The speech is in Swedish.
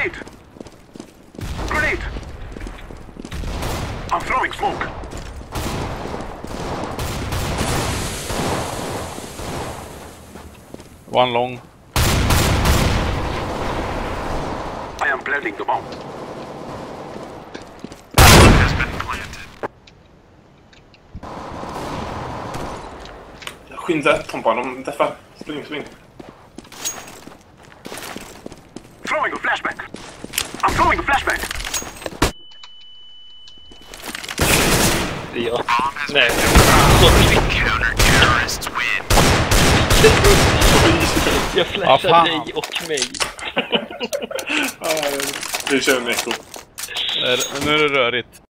Grenade! Grenade! I'm throwing smoke. One long. I am planting the bomb. Has been planted. Skynda Tompa, de träffar. Spring, spring. Throwing a flashback. I'm throwing a flashback. Nej. Counter terrorists win. Jag flashar fan? dig och mig. Ah, Vi kör en eko. Nu är det rörigt.